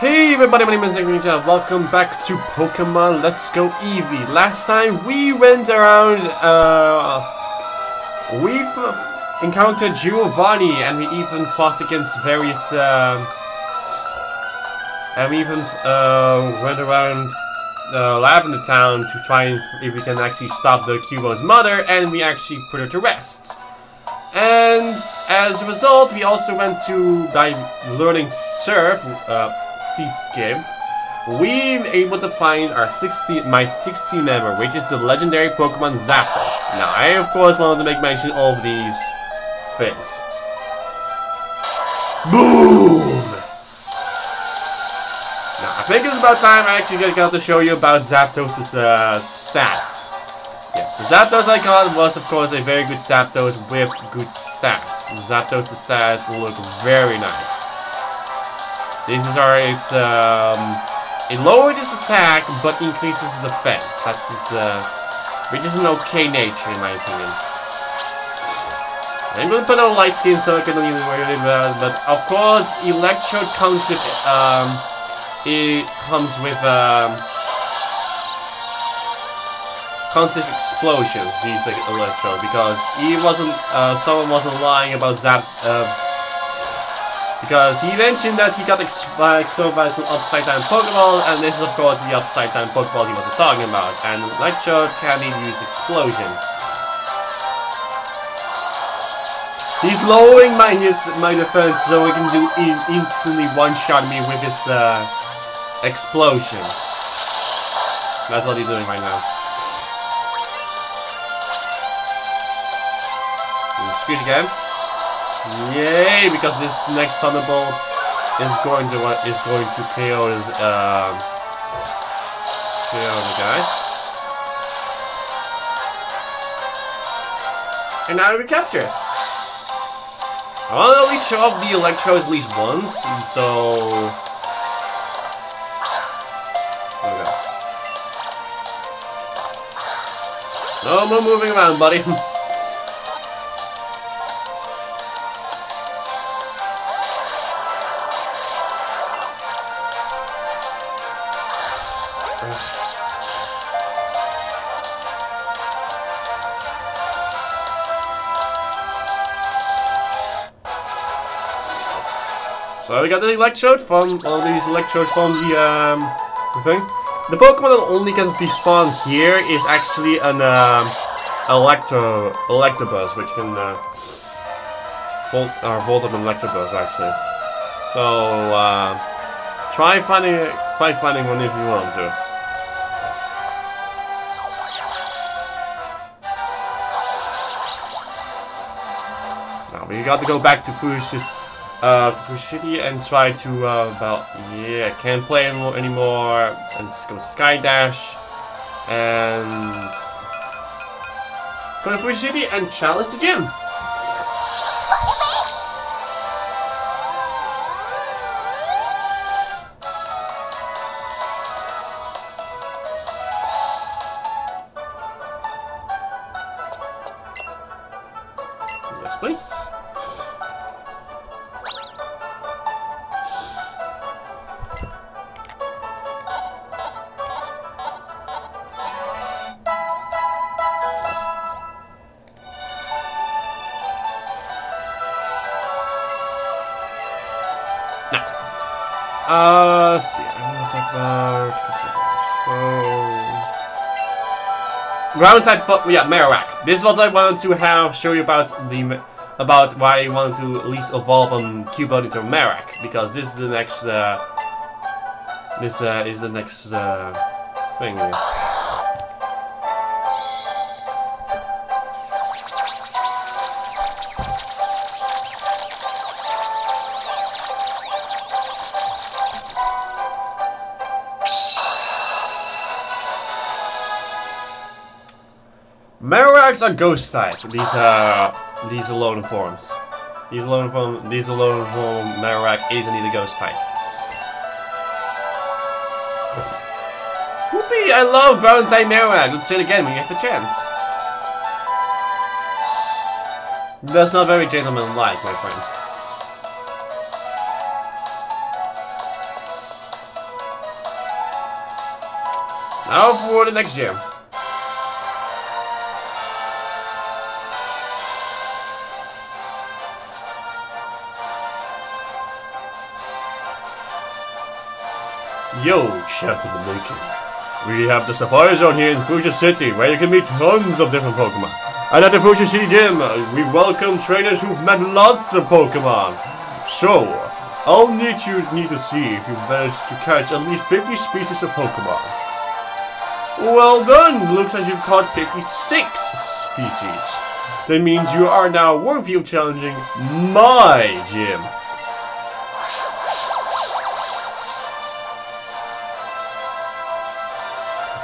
Hey everybody, my name is Ninja. Welcome back to Pokemon Let's Go Eevee. Last time we went around, uh, we've encountered Giovanni and we even fought against various, um, and we even uh, went around uh, Lavender Town to try and if we can actually stop the Cubone's mother and we actually put her to rest. And as a result, we also went to learning Surf, uh, Sea Skim. We were able to find our 16, my 16 member, which is the legendary Pokemon Zapdos. Now, I of course wanted to make mention of these things. Boom! Now, I think it's about time I actually got to show you about Zapdos' uh, stats. Yes, the Zapdos I got was of course a very good Zapdos with good stats. Zapdos' stats look very nice. These are its um it lowered its attack but increases its defense. That's its uh which is an okay nature in my opinion. I'm gonna put on light skin so I can even worry about but of course Electrode comes with um it comes with um constant explosions, these like, Electro, because he wasn't, uh, someone wasn't lying about Zap, uh, because he mentioned that he got ex uh, exploded by some upside down Pokeball, and this is of course the upside down Pokeball he wasn't talking about, and Electro can use Explosion. He's lowering my his my defense so he can do in instantly one-shot me with his uh, explosion. That's what he's doing right now. Speed again. Yay! Because this next Thunderbolt is going to is going to KO his um KO the guy. And now we capture it. I want at least show off the Electros at least once, so Okay. No more moving around, buddy. We got the electrode from all these electrodes from the um the thing. The Pokemon that only can be spawned here is actually an um electro electabuzz, which can uh, volt or volt of an electabuzz actually. So uh, try finding try finding one if you want to. Now we got to go back to Fush's uh, Fushigi and try to, uh, about, yeah, can't play anymore, anymore. and go Sky Dash, and go to Fushigi and challenge the gym. Yes, please. Uh, see. I'm gonna talk about. So, ground type, yeah, Marowak. This is what I wanted to have show you about the about why I wanted to at least evolve on Cubone into Marowak because this is the next. Uh, this uh, is the next uh, thing. Here. birds are ghost type. These uh, these Alolan forms. These Alolan form. These Alolan form Marowak isn't the ghost type. Whoopee! I love Valentine Marowak. Let's see it again when you have the chance. That's not very gentleman-like, my friend. Now for the next gym. Yo, in the. We have the Safari Zone here in Fuchsia City, where you can meet tons of different Pokemon. And at the Fuchsia City Gym, uh, we welcome trainers who've met lots of Pokemon. So, I'll need you need to see if you managed to catch at least 50 species of Pokemon. Well done! Looks like you've caught 56 species. That means you are now worthy of challenging my gym.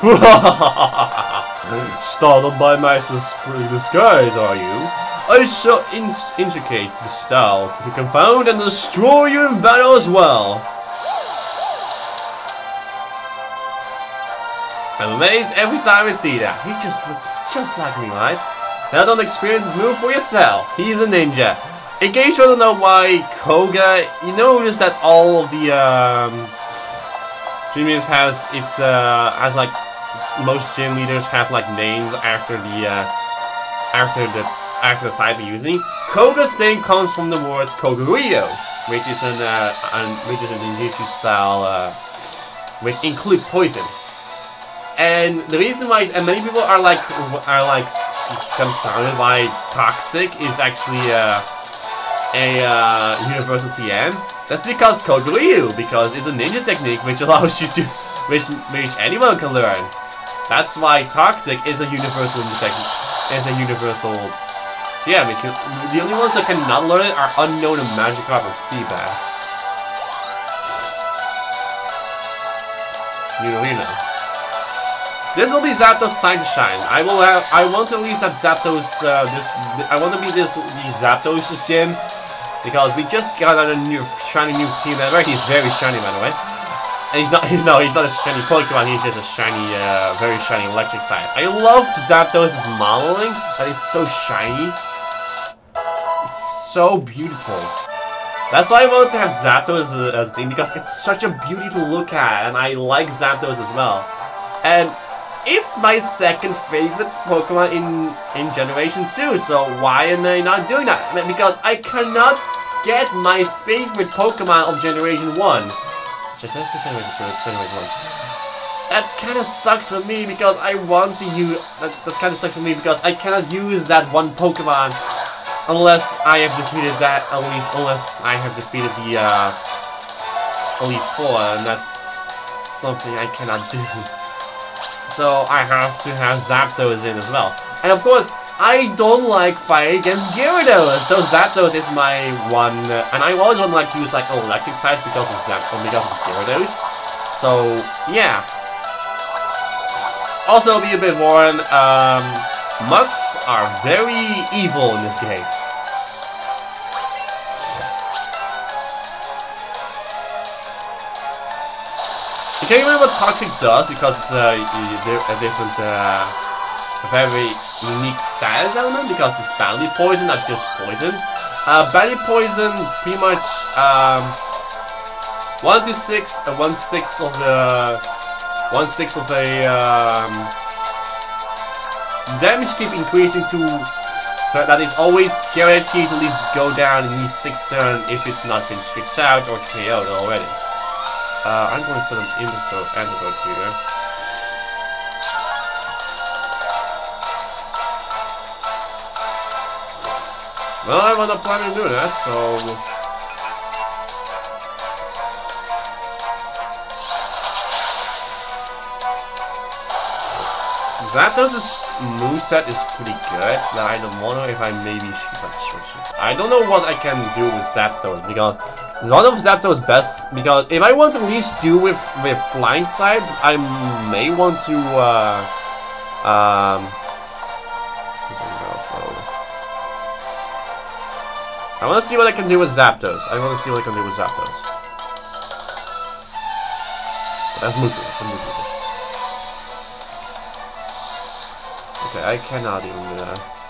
Startled by my disguise, are you? I shall in indicate the style to confound and destroy you in battle as well. Amazed every time I see that. He just looks just like me, right? Now don't experience this move for yourself. He's a ninja. In case you don't know why Koga, you notice that all the um, Genius has its uh, has like most gym leaders have like names after the uh, after the after the type you're using. Koga's name comes from the word Kogurio, which is an uh, an, which is a ninjutsu style uh, which includes poison. And the reason why and many people are like are like confounded by toxic is actually uh, a uh, universal TM. That's because Koguryu, because it's a ninja technique which allows you to which which anyone can learn. That's why Toxic is a universal is a universal yeah, because the only ones that cannot learn it are Unown and Magikarp and Feebas. Know. This will be Zapdos time to shine. I will have I want to at least have Zapdos uh, this I want to be this Zapdos gym because we just got a new shiny new team member. He's very shiny by the way. And he's not, no, he's not a shiny Pokemon, he's just a shiny, uh, very shiny electric type. I love Zapdos' modeling, that it's so shiny. It's so beautiful. That's why I wanted to have Zapdos as, as a team, because it's such a beauty to look at, and I like Zapdos as well. And it's my second favorite Pokemon in, in Generation 2, so why am I not doing that? Because I cannot get my favorite Pokemon of Generation 1. That kind of sucks for me because I want to use. That, that kind of sucks for me because I cannot use that one Pokemon unless I have defeated that. At least unless I have defeated the uh, Elite Four, and that's something I cannot do. So I have to have Zapdos in as well. And of course, I don't like fighting against Gyarados, so Zapdos is my one, uh, and I always don't like to use like electric types because of Zapdos, because of Gyarados. So yeah. Also, be a bit warned, um, Mutts are very evil in this game. I can't remember what Toxic does because it's a, a different uh, very unique status element because it's badly poison, not just poison. Uh, badly poison, pretty much um, one to six, uh, one sixth of the one sixth of the um, damage keep increasing to that is always guaranteed to at least go down in these six turns if it's not been switched out or KO'd already. Uh, I'm going to put an antidote, antidote here. Well, I wasn't planning to do that, so... Zapdos' moveset is pretty good, but I don't know if I maybe should switch it. I don't know what I can do with Zapdos, because it's one of Zapdos' best, because if I want to at least do with, with flying type, I may want to, uh, um, I want to see what I can do with Zapdos. I want to see what I can do with Zapdos. But that's. That's Mewtwo. Okay, I cannot even do that.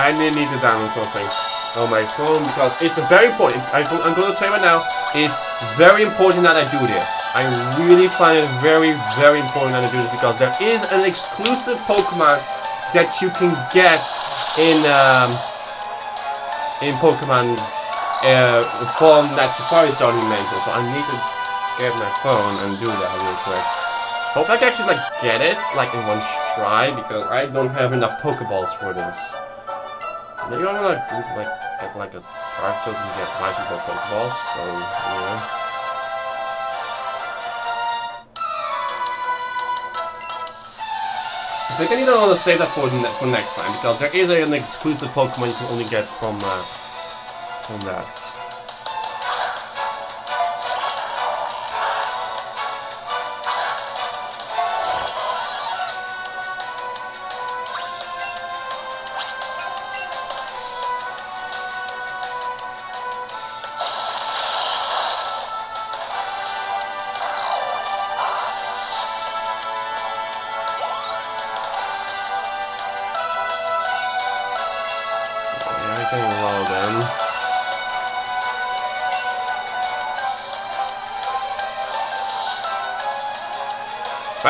Oh, I need to download something on my phone because it's very important. I, I'm going to say right now, it's very important that I do this. I really find it very, very important that I do this because there is an exclusive Pokemon that you can get in um, in Pokemon uh, from that Safari Zone you mentioned. So I need to get my phone and do that real quick. Hope I can actually like get it like in one try because I don't have enough Pokeballs for this. Maybe I'm gonna do like get like a card so we can get and Pokeballs. So yeah. I think I need to save that for, ne for next time because there is an exclusive Pokemon you can only get from uh, from that.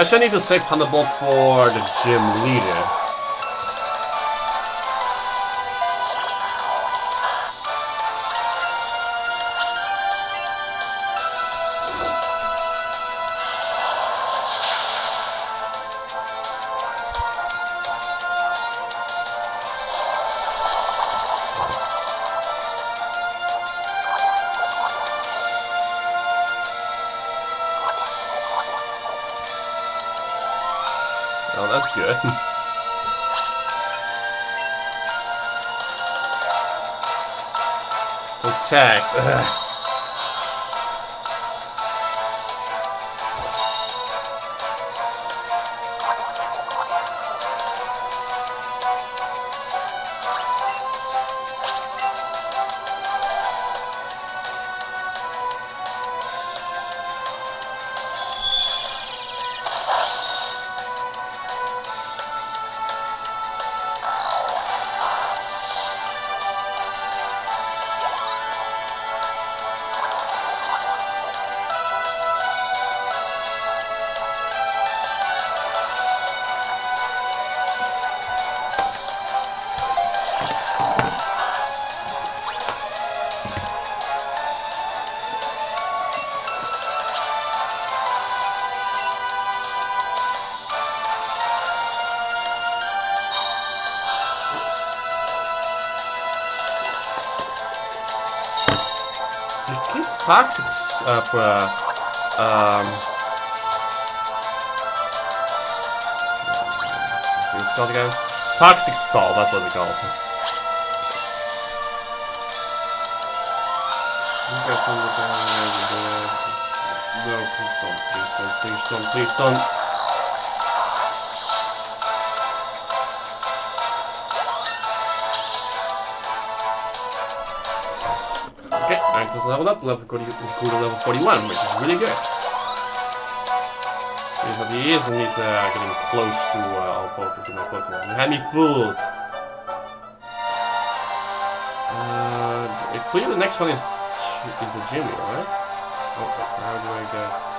I should need to save Thunderbolt for the gym leader. Protect. Ugh. Toxic uh, um... What's it called again? Toxic stall, that's what we call it. No, please don't, please don't, please don't, please don't. Magnus leveled up to level 40, cool to level 41, which is really good. Because he is indeed uh, getting close to uh, all Pokemon, to my Pokemon. You had me fooled! Uh, it clearly the next one is, is the Jimmy, right? Oh, how do I get...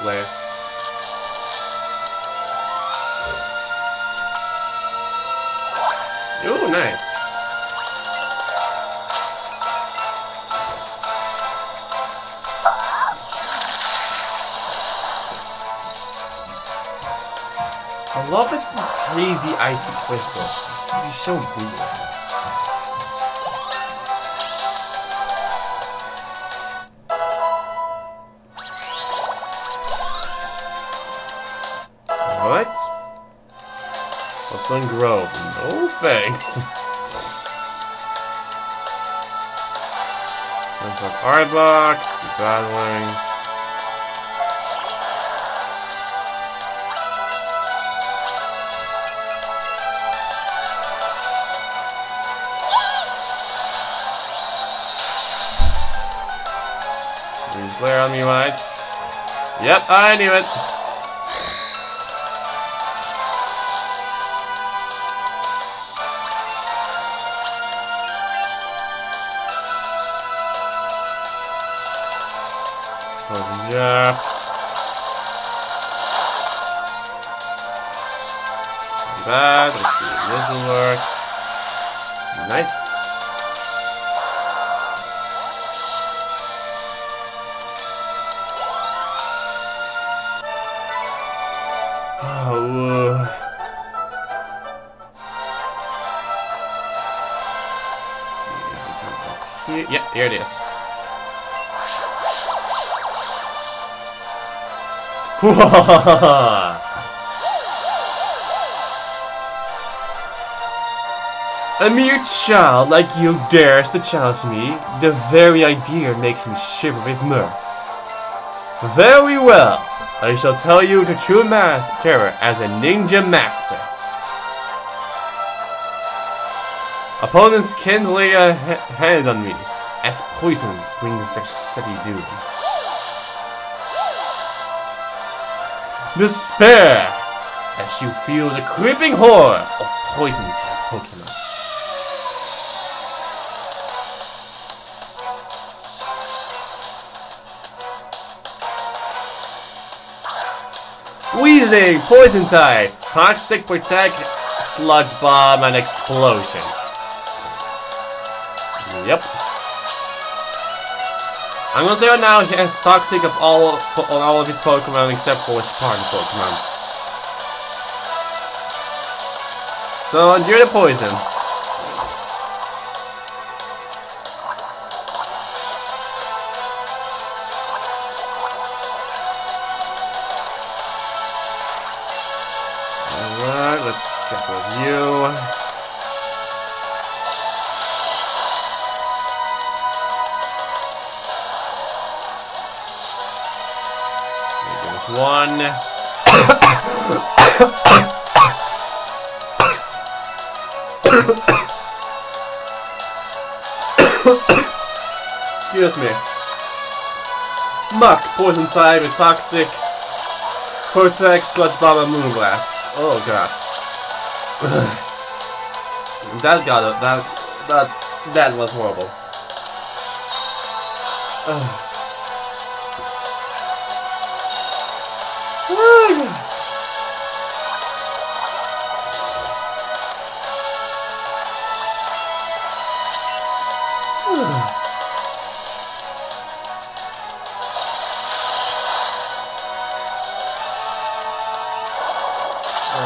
Course. Ooh, nice. I love this crazy icy crystal. It's so weird. Grove. No thanks. Like Arbok, keep battling. There's glare on me, right? Yep, I knew it. Yeah. Bad. Let's see if this will work. Nice. Oh. Yeah, here it is. A mere child like you dares to challenge me. The very idea makes me shiver with mirth. Very well. I shall tell you the true mas terror as a ninja master. Opponents can't lay a ha hand on me, as poison brings their steady doom. Despair! As you feel the creeping horror of poison type Pokemon. Weezing! Poison type! Toxic Protect, Sludge Bomb, and Explosion. Yep. I'm gonna say right now he has Toxic of all on all of his Pokemon except for his partner Pokemon. So endure the poison. Excuse me. Muck, poison type, and toxic. Protect, sludge bomb, and moonblast. Oh god. that got it. That that that was horrible. Uh.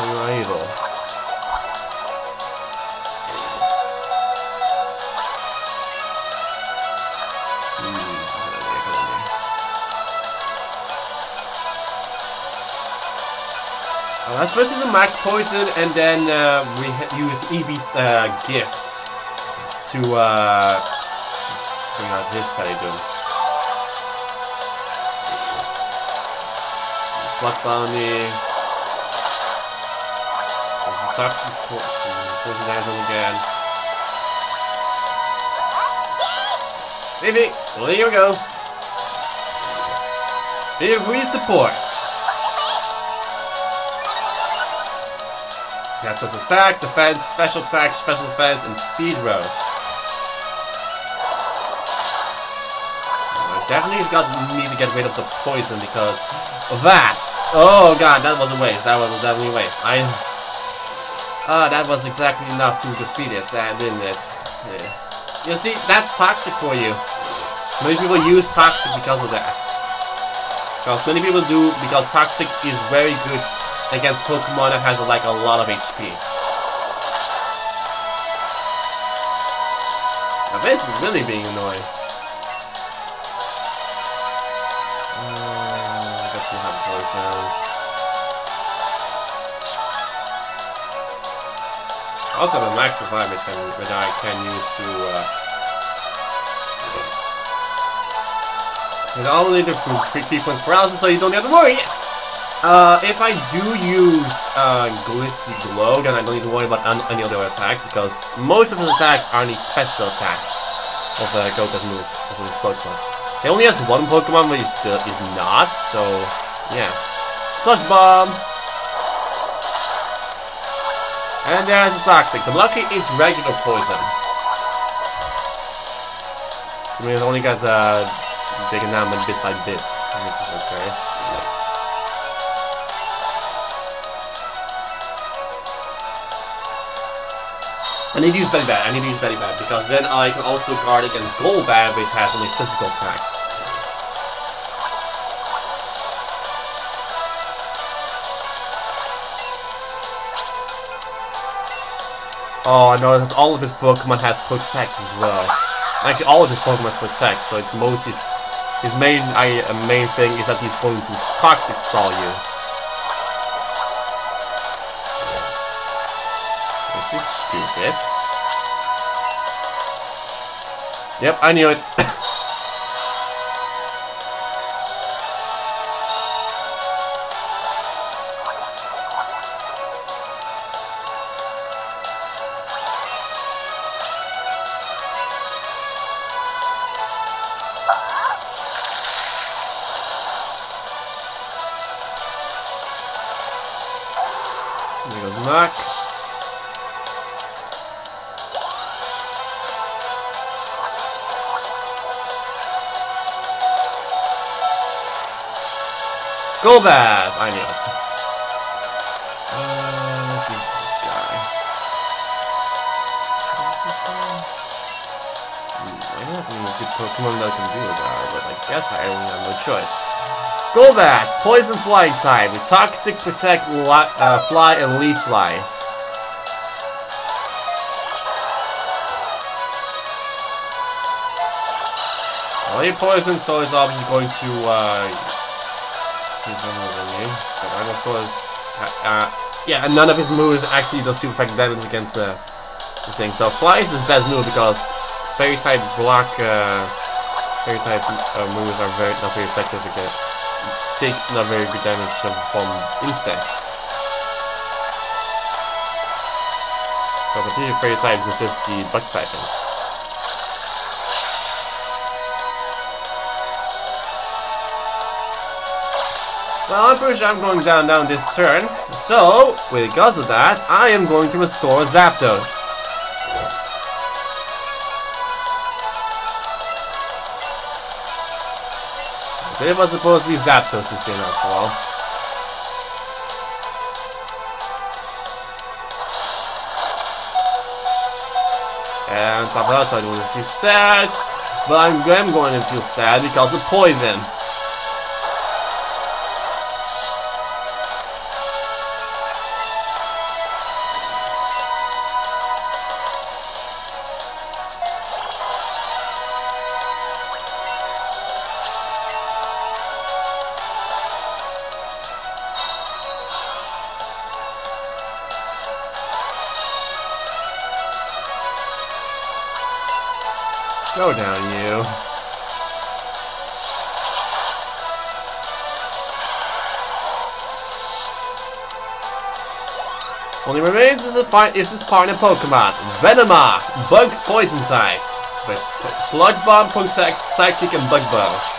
Evil. Uh, let's first use a max poison, and then uh, we use Eevee's uh, gifts to uh, bring out his Titan. Slot bounty. Toxic po- poison Dazzle again. Maybe. Well, here we go. If we support. You attack, defense, special attack, special defense, and speed. I definitely got need to get rid of the poison because of that. Oh god, that was a waste. That was definitely a waste. I Ah, that was exactly enough to defeat it, uh, didn't it? Yeah. You see, that's toxic for you. Many people use toxic because of that. Because many people do, because toxic is very good against Pokemon that has like a lot of HP. Now this is really being annoying. Also a max revive which, can, which I can use to uh, It only to keep points paralysis so you don't have to worry, yes! Uh, if I do use uh, Glitzy Glow, then I don't need to worry about any other attacks, because most of his attacks are the special attacks of the uh, Koga's move, of his Pokemon. He only has one Pokemon, but he's, uh, is not, so yeah. Sludge Bomb! And there's the toxic. The lucky is regular poison. I mean, only got uh, taken down by bit by bit. okay. I need to use Baddy Bad. I need to use Baddy Bad because then I can also guard against Golbat, which has only physical attacks. Oh, I know that all of his Pokemon has Protect as well. Actually, all of his Pokemon has Protect, so it's most his, his main I, uh, main thing is that he's going to Toxic you. This is stupid. Yep, I knew it. Golbat! I knew it. Uh, this guy? I don't have any good Pokemon that can do that, but I guess I only have no choice. Golbat! Poison Flying type with Toxic Protect, uh, Fly, and Leech Life. Only poison, so it's obviously going to uh, course, uh, yeah, and none of his moves actually does super effective damage against uh, the thing. So Fly is his best move because fairy type block, uh, fairy type uh, moves are very not very effective against. Takes not very good damage from insects. So the fairy type resists the bug typing. Well, I'm pretty sure I'm going down down this turn. So, because of that, I am going to restore Zapdos. It was supposed to be Zapdos who's been after all. And top of that, I don't feel sad, but I'm, I'm going to feel sad because of poison. Go down, you. Only remains is is this partner Pokemon, Venomoth, Bug Poison type, with Sludge Bomb, Protect, Psychic, and Bug Buzz.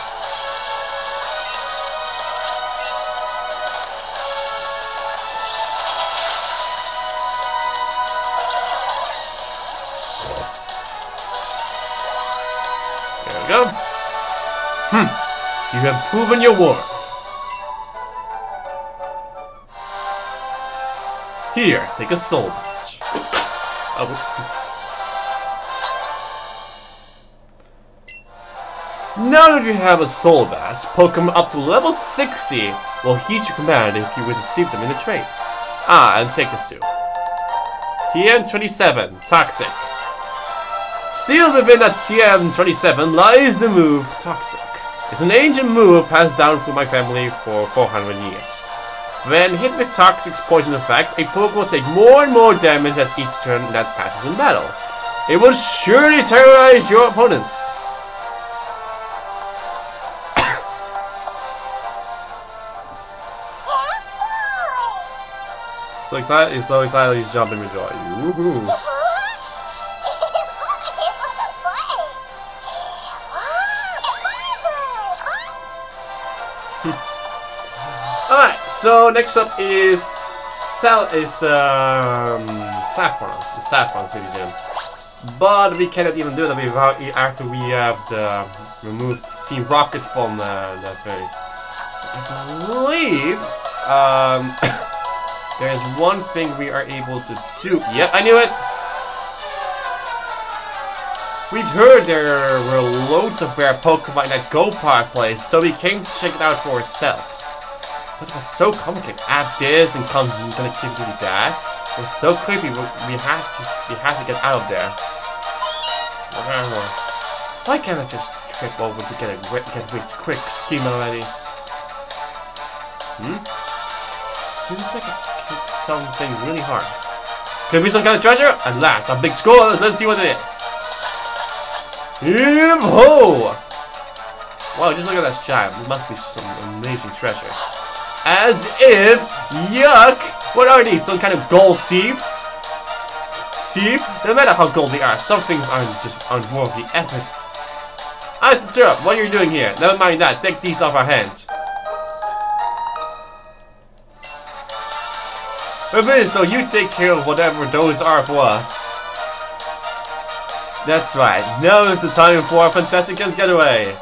Have proven your worth. Here, take a soul badge. Oh, Now that you have a soul badge, Pokemon up to level 60 will heed your command if you receive them in the traits. Ah, and take this too. TM27, Toxic. Sealed within a TM27 lies the move Toxic. It's an ancient move passed down through my family for 400 years. When hit with Toxic's poison effects, a Pokemon will take more and more damage as each turn that passes in battle. It will surely terrorize your opponents. so excited, he's so excited he's jumping with joy. So next up is Sal is um Saffron, the Saffron City Gym. But we cannot even do that without after we have the removed Team Rocket from uh, that thing. I believe um there is one thing we are able to do. Yep, I knew it! We've heard there were loads of rare Pokemon that Go Park place, so we came to check it out for ourselves. But it was so complicated. Add this and connectivity to that. It's so creepy. We, we had to we had to get out of there. Why can't I just trip over to get a get rich quick scheme already? Hmm? Feels like something really hard. Could be some kind of treasure? At last, a big score. Let's see what it is. Ho! Wow, just look at that shine. It must be some amazing treasure. As if, yuck! What are these? Some kind of gold teeth? Teeth? No matter how gold they are, some things aren't just unworthy efforts. Ah, it's a. What are you doing here? Never mind that. Take these off our hands. So you take care of whatever those are for us. That's right. Now is the time for a fantastic getaway.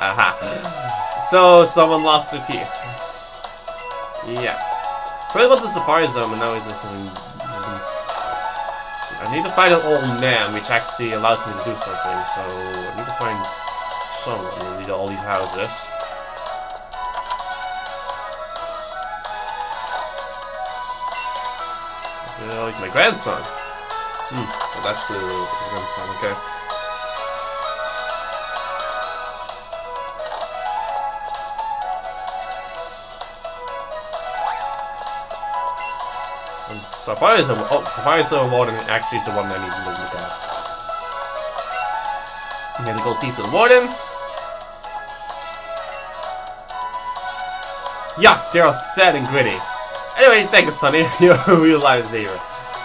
Aha. So, someone lost their teeth. Yeah. Forget about the Safari Zone, but now. I need to find an old man, which actually allows me to do something, so I need to find someone. I need all these houses. Like my grandson. Hmm, that's the grandson, okay. Safari is the oh, Silver Warden actually is the one that I need to look at. I'm gonna go teeth to the Warden. Yeah, they're all sad and gritty. Anyway, thank you, Sonny. You're a real lifesaver.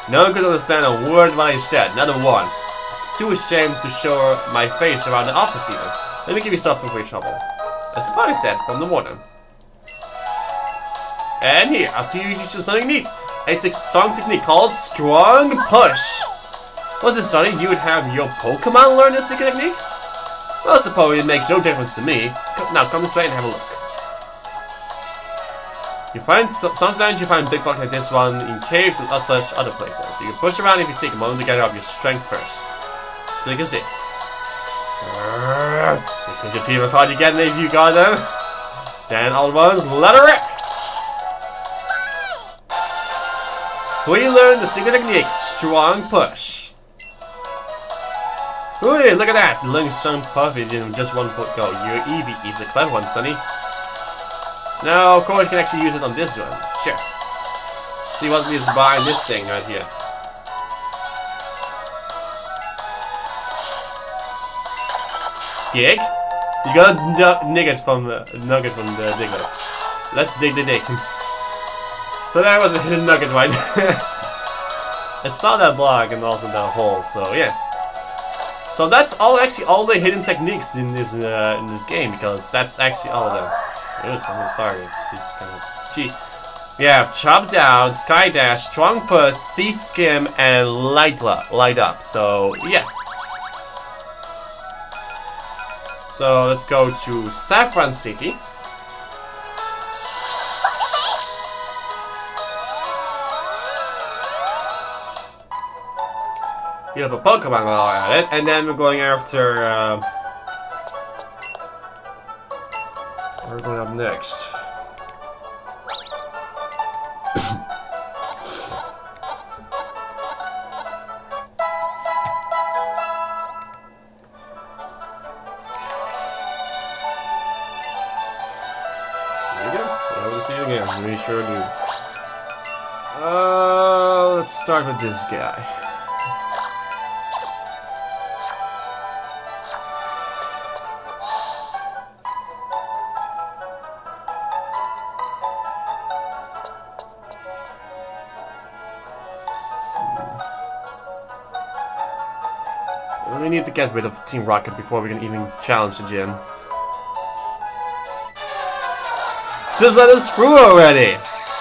No one could understand a word what I said, not a one. It's too ashamed to show my face around the office even. Let me give you something for your trouble. A Safari set from the Warden. And here, after you you something neat. It's a song technique called Strong Push. Was it Sonny you would have your Pokemon learn this technique? Well, suppose it makes no difference to me. Now, come this way and have a look. You find Sometimes you find big blocks like this one in caves and such other places. You can push around if you take a moment to get up your strength first. So goes this. You can team as hard you get if you got them. Then all once, let her rip! We learn the secret technique, strong push. Ooh, look at that! Learning strong push in just one foot go. Your Eevee is a clever one, Sonny. Now, of course, you can actually use it on this one. Sure. See what is behind this thing right here. Dig? You got a nugget from uh, nugget from the digger. Let's dig the dig. So that was a hidden nugget right I saw that block and also that hole, so yeah. So that's all actually all the hidden techniques in this uh, in this game because that's actually all of them. Someone started. He's kind of gee. Have Chop Down, Sky Dash, Strong Push, Sea Skim, and Light. Light Up. So yeah. So let's go to Saffron City. You have a Pokemon while at it, and then we're going after. Uh, we're going up next. Sure. Uh, let's start with this guy. Get rid of Team Rocket before we can even challenge the gym. Just let us through already!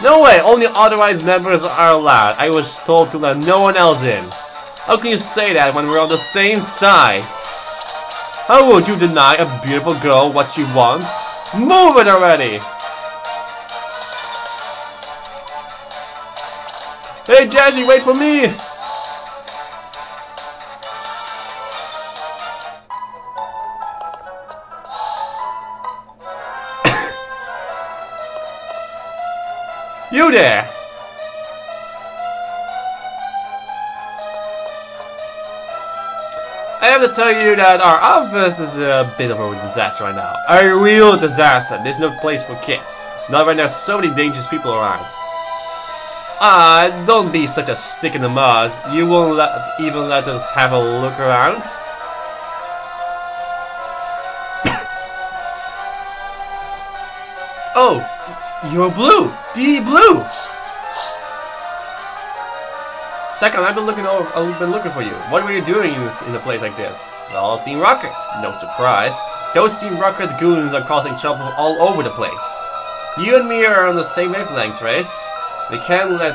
No way, only authorized members are allowed. I was told to let no one else in. How can you say that when we're on the same sides? How would you deny a beautiful girl what she wants? Move it already! Hey Jazzy, wait for me! You there! I have to tell you that our office is a bit of a disaster right now. A real disaster. There's no place for kids. Not when there's so many dangerous people around. Ah, don't be such a stick in the mud. You won't let, even let us have a look around? oh, you're blue! The blue! Second, I've been looking over, I've been looking for you. What were you doing in, this, in a place like this? Well, Team Rocket. No surprise. Those Team Rocket goons are causing trouble all over the place. You and me are on the same wavelength, Trace. We can't let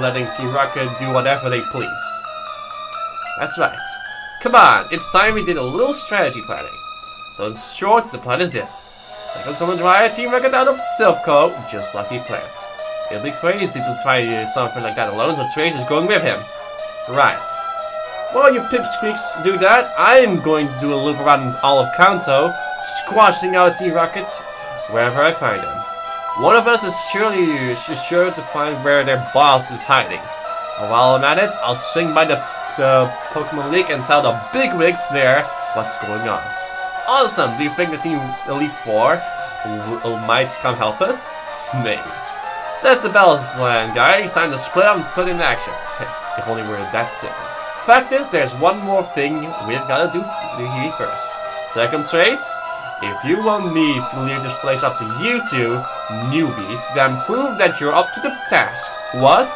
letting Team Rocket do whatever they please. That's right. Come on, it's time we did a little strategy planning. So in short, the plan is this. Second's gonna try Team Rocket out of Silph Co, just like he planned. It'll be crazy to try something like that alone, so Trace is going with him. Right. While you pipsqueaks do that, I'm going to do a loop around all of Kanto, squashing out T-Rocket wherever I find him. One of us is surely sure to find where their boss is hiding. And while I'm at it, I'll swing by the, the Pokemon League and tell the bigwigs there what's going on. Awesome! Do you think the Team Elite Four uh, might come help us? Maybe. So that's the battle plan, guys. Time to split up and put in action. if only we are that simple. Fact is, there's one more thing we've gotta do first. Second Trace, if you want me to leave this place up to you two, newbies, then prove that you're up to the task. What?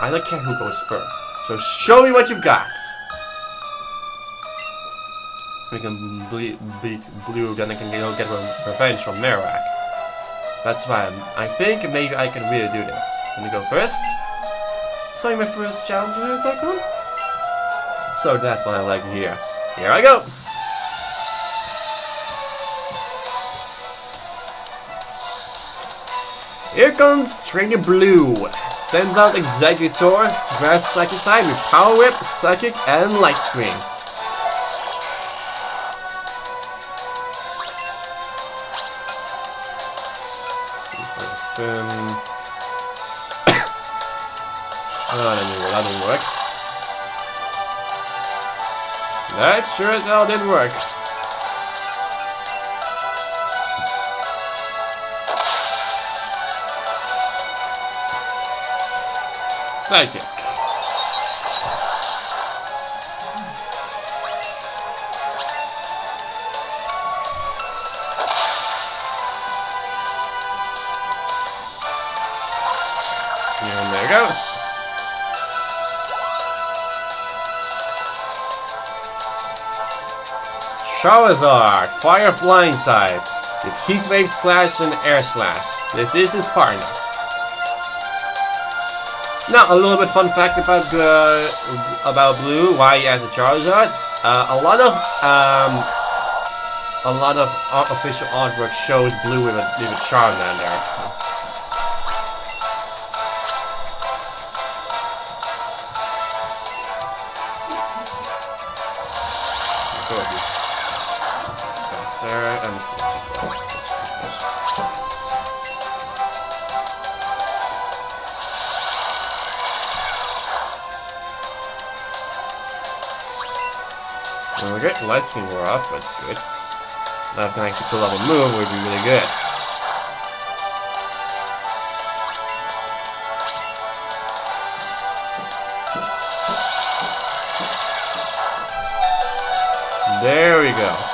I don't care who goes first. So show me what you've got. We can beat Blue, then I can go get revenge from Marowak. That's fine. I think maybe I can really do this. Let me go first. Sorry, my first challenge in a second. So that's what I like here. Here I go! Here comes Trainer Blue. Sends out Exeggutor, Dress Psychic Time with Power Whip, Psychic, and Light Screen. That didn't work. That sure as hell didn't work. Psychic. Charizard, Fire Flying type, with Heat Wave Slash and Air Slash. This is his partner. Now, a little bit fun fact about uh, about Blue, why he has a Charizard. Uh, a lot of um, a lot of official artwork shows blue with a, with a Charmander light screen wore off, that's good. Now if I can actually pull off a move, would be really good. There we go.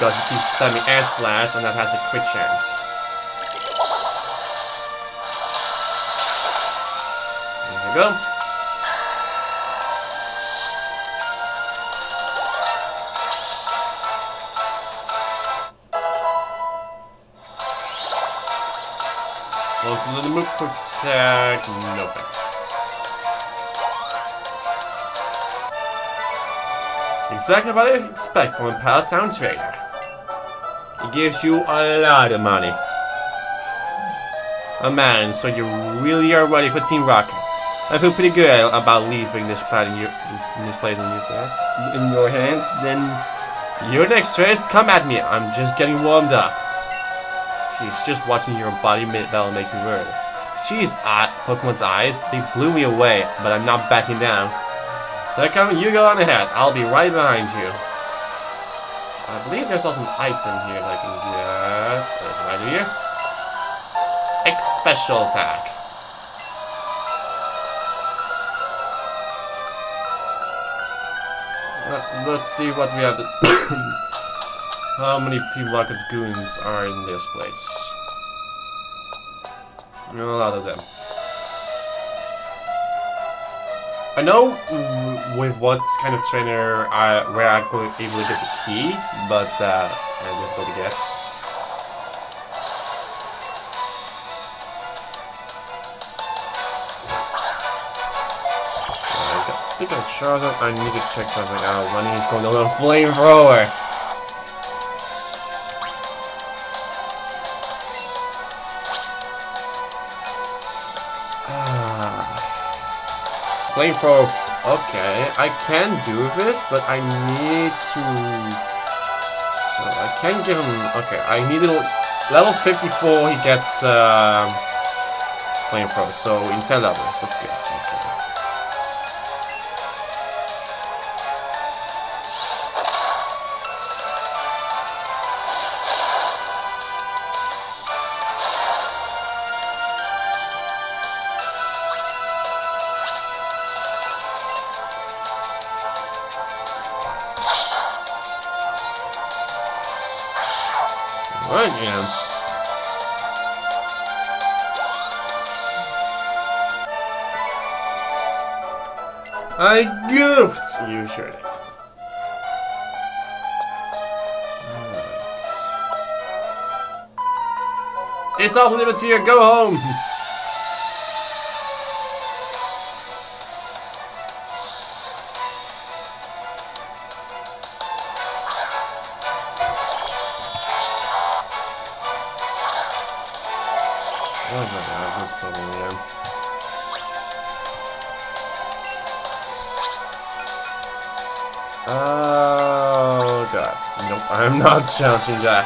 Because he keeps spamming air slash and that has a crit chance. There we go. Most of the move protect, no thanks. Exactly what I expect from a Pallet Town trader. It gives you a lot of money. Oh man, so you really are ready for Team Rocket. I feel pretty good about leaving this pad in your in this place in your in your hands. Then you're next, Trace. Come at me. I'm just getting warmed up. She's just watching your body that'll make you nervous. Jeez, uh, Pokemon's eyes, they blew me away, but I'm not backing down. There come, you go on ahead. I'll be right behind you. I believe there's also an item here that I can get. There's an item here. X special attack. Uh, let's see what we have to... How many Team Rocket goons are in this place? A lot of them. I know with what kind of trainer I where I could able to get the key, but uh, difficult to get. Speaking of Charizard, I need to check something out. Running is going on a flamethrower. Flamethrower. Okay, I can do this, but I need to... I can give him... Okay, I need to... Level 54, he gets... Uh, Flamethrower, so in 10 levels, that's good. I goofed! You sure did. It's off limits here, go home! shouting that.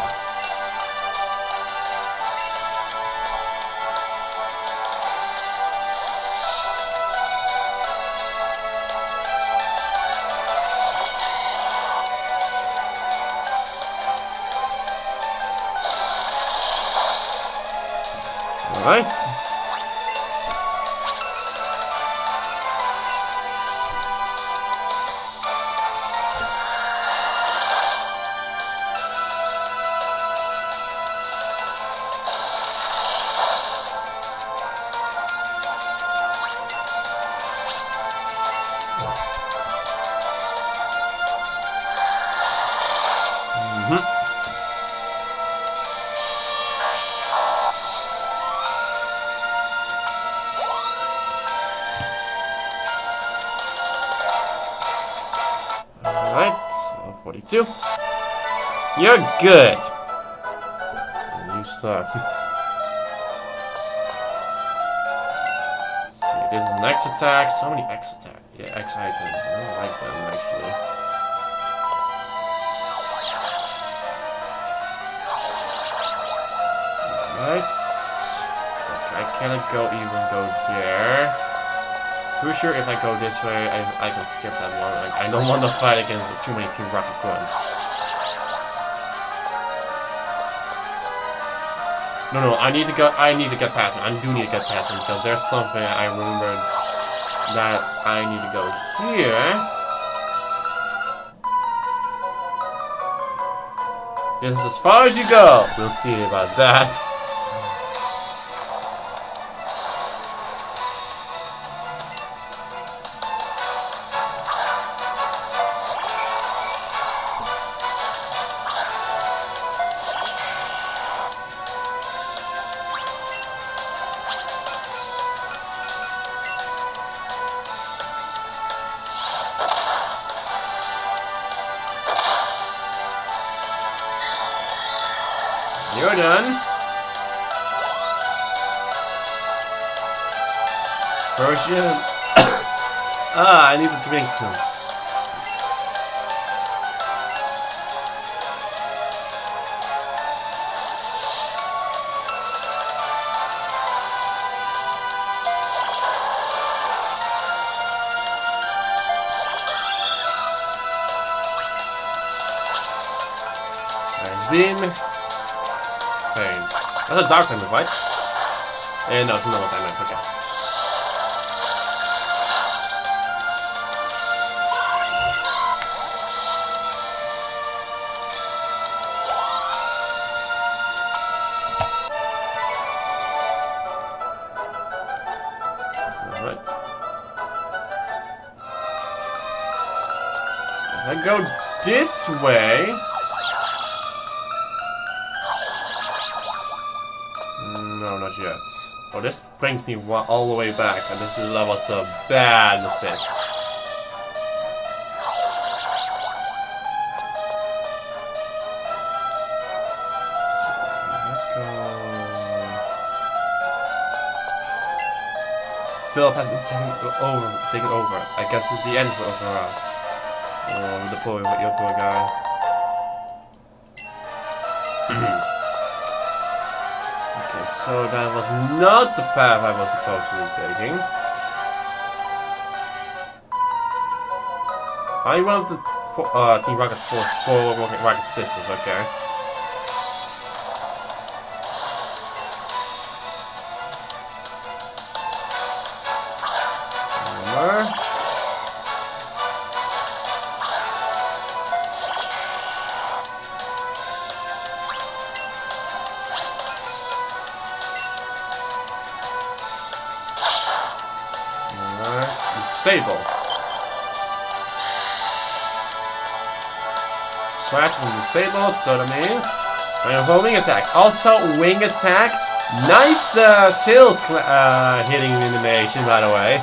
Alright. 42. You're good. You suck. Let's see, this is an X attack. So many X attack. Yeah, X items. I don't like them actually. Right. Okay, I cannot go even go there. Pretty sure if I go this way, I, I can skip that one. Like, I don't want to fight against too many Team Rocket grunts. No, no, I need to go. I need to get past him. I do need to get past him because there's something I remembered that I need to go here. This is as far as you go. We'll see about that. Beam. That's a dark time, right? And eh, no, it's another time, okay. Alright. I go this way. Brings me all the way back, and this is that was a bad mistake. Still has been taken over. Taken over. I guess it's the end for us. Oh, the poor, your poor guy. So that was not the path I was supposed to be taking. I want for, uh, Team Rocket Force four Rocket, Rocket Sisters, okay. Disable. Flash is disabled, so that means I have a wing attack. Also, wing attack. Nice uh, tail uh, hitting animation, by the way.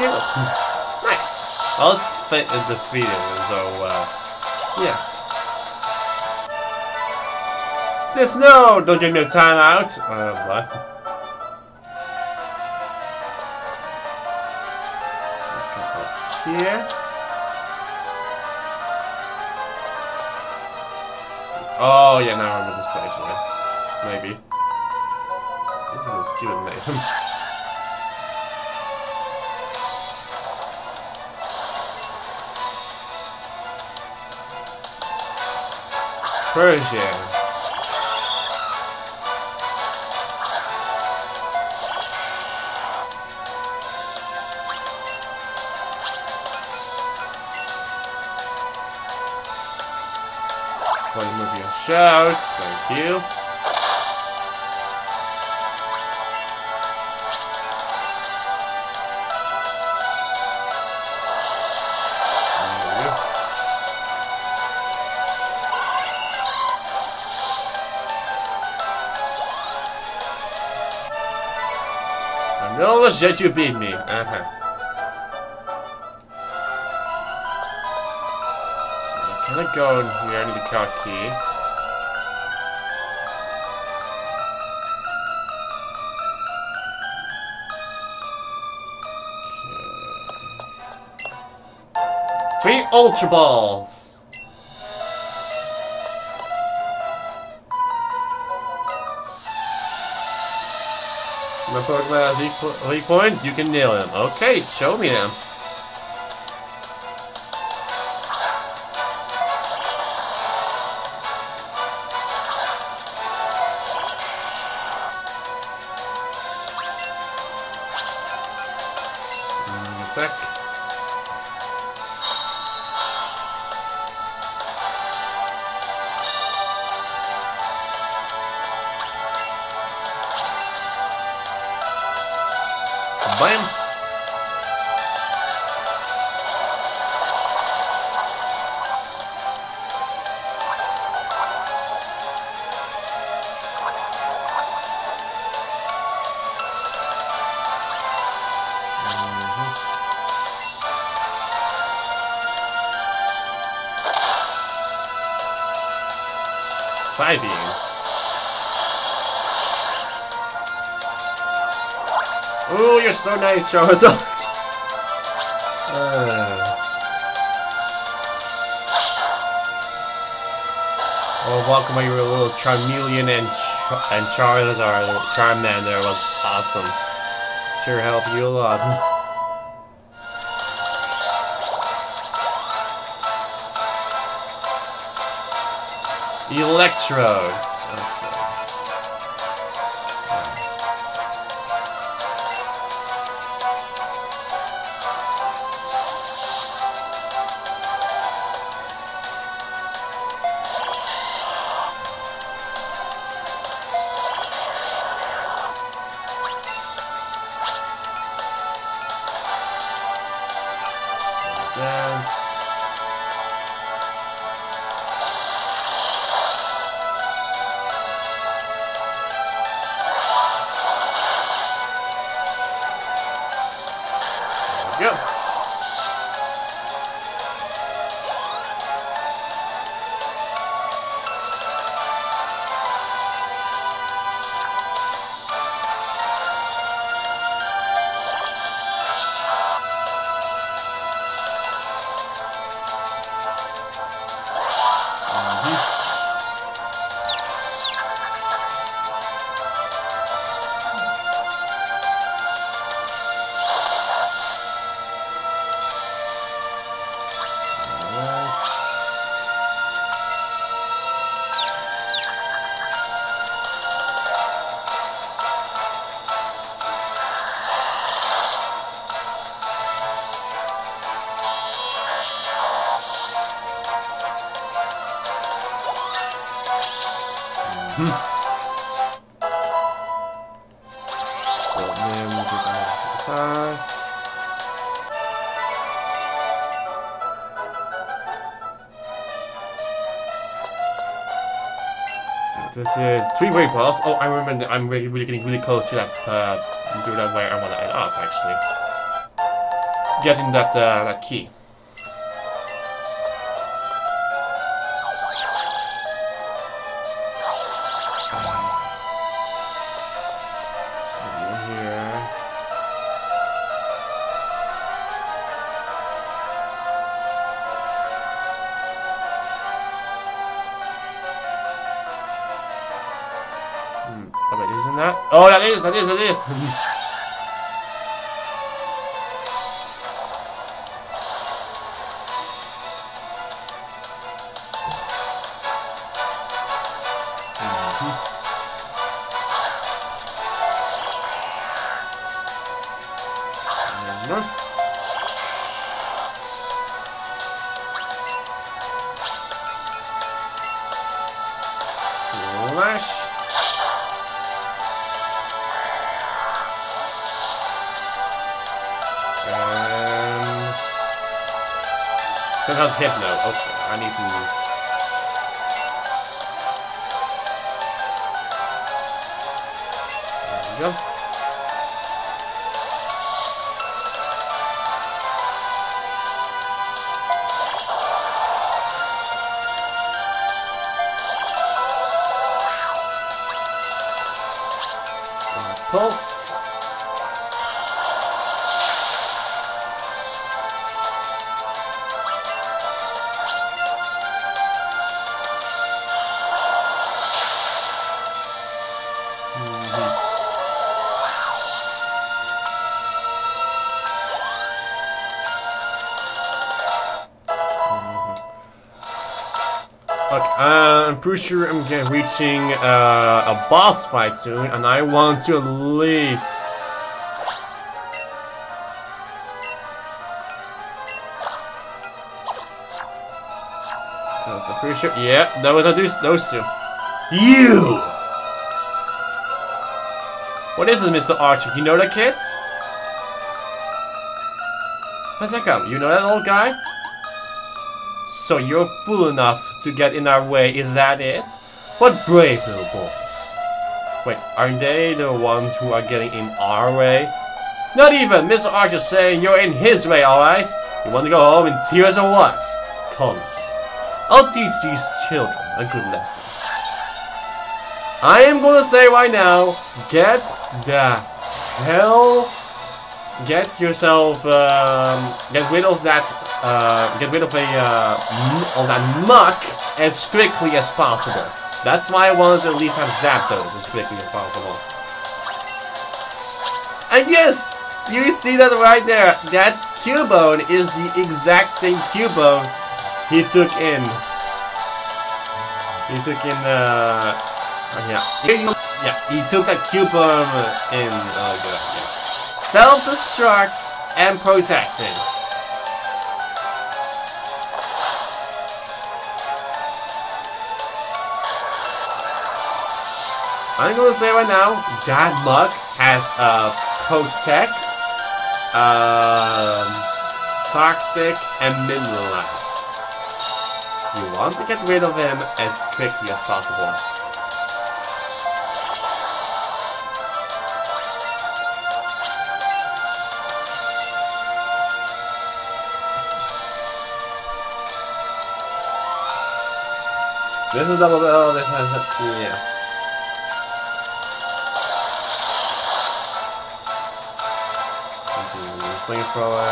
Nice. Well, it's fit so uh, yeah. Says no, don't give me a timeout. Uh, what? Let's here. Oh, yeah, now I remember this place, yeah. Maybe. This is a stupid name. Persia. Play movie of thank you. I know it's yet you beat me. Can I go in here? I need a car key. Three Ultra Balls! Pokemon has weak, weak points, you can nail him. Okay, show me them. Psybeam. Ooh, you're so nice, Charizard. uh. Oh, welcome my little Charmeleon and Char and Charizard, Charmander was awesome. Sure helped you a lot. Electrodes. Is three way balls. Oh, I remember. I'm really, really getting really close to that. Uh, to that where I want to end up, Actually, getting that uh, that key. That There we go. Pulse. I'm pretty sure I'm reaching uh, a boss fight soon, and I want to at least... Pretty sure... Yeah, that was those, two. You! What is it, Mr. Archer? You know that, kids? How's that come? You know that old guy? So you're fool enough to get in our way, is that it? What brave little boys. Wait, aren't they the ones who are getting in our way? Not even! Mr. Archer saying you're in his way, alright? You want to go home in tears or what? Calm yourself. I'll teach these children a good lesson. I am gonna say right now, get the hell... Get yourself, um, get rid of that uh, get rid of a uh, of that Muk as quickly as possible. That's why I wanted to at least have Zapdos as quickly as possible. And yes, you see that right there. That Cubone is the exact same Cubone he took in. He took in, uh, yeah, yeah, he took that Cubone in, uh, yeah. Self-destruct and protecting. I'm gonna say right now, that Muk has uh, Protect, um, Toxic, and Minimize. You want to get rid of him as quickly as possible. This is double bell, this has, yeah. Flamethrower.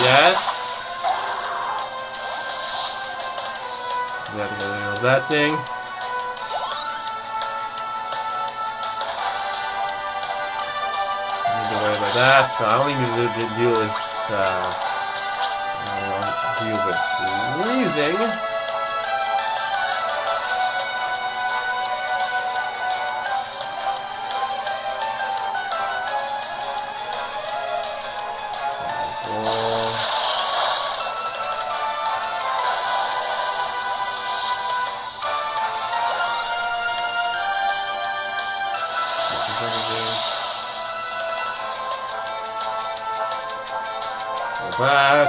Yes. That, that thing. Need to worry about that, so I only need to deal with uh, deal with freezing. That's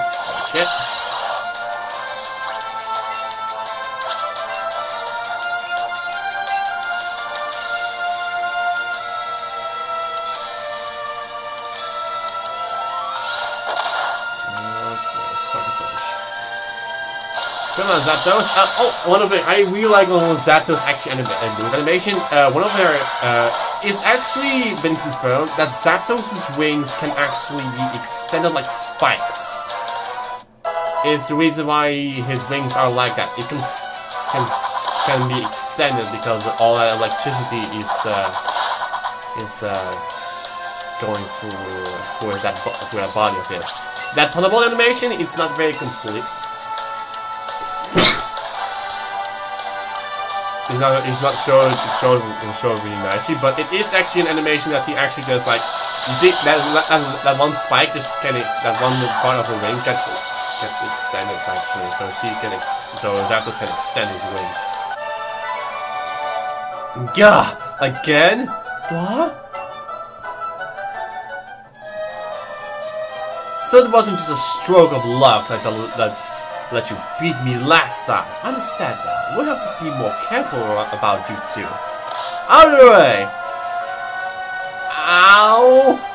Zapdos. Uh, oh, one of the I really like of Zapdos actually anim animation. Uh, one of their uh, it's actually been confirmed that Zapdos' wings can actually be extended like spikes. It's the reason why his wings are like that. It can can can be extended because all that electricity is uh, is uh, going through through that through that body of his. That Thunderbolt animation, it's not very complete. Not, it's not shown, shown, shown really nicely, but it is actually an animation that he actually does like, you see, that, that, that one spike just kind of, that one part of the wing gets, gets extended actually, so she can, so Zapdos can extend his wings. Gah! Again? What? So it wasn't just a stroke of luck that, that let you beat me last time. Understand that. We'll have to be more careful about you two. Out of the way! Ow!